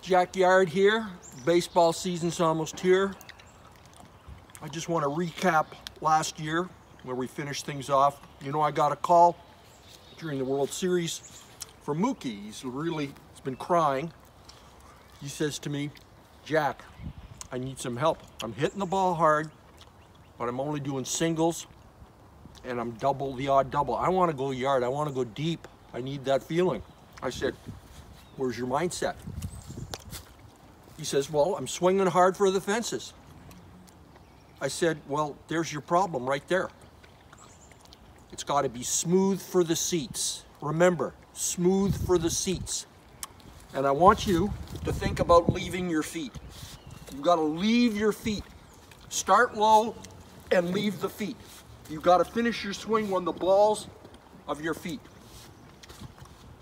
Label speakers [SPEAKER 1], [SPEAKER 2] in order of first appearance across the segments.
[SPEAKER 1] Jack Yard here. Baseball season's almost here. I just want to recap last year where we finished things off. You know, I got a call during the World Series from Mookie. He's really, he's been crying. He says to me, Jack, I need some help. I'm hitting the ball hard, but I'm only doing singles and I'm double the odd double. I want to go yard. I want to go deep. I need that feeling. I said, where's your mindset? He says, well, I'm swinging hard for the fences. I said, well, there's your problem right there. It's got to be smooth for the seats. Remember, smooth for the seats. And I want you to think about leaving your feet. You've got to leave your feet. Start low and leave the feet. You've got to finish your swing on the balls of your feet.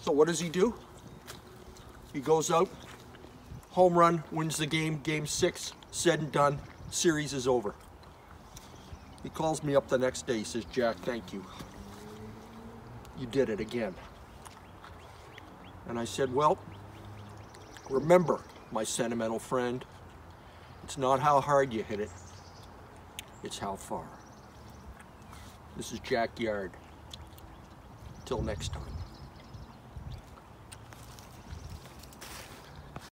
[SPEAKER 1] So what does he do? He goes out, home run, wins the game, game six, said and done, series is over. He calls me up the next day, says, Jack, thank you. You did it again. And I said, well, remember, my sentimental friend, it's not how hard you hit it, it's how far. This is Jack Yard. Till next time.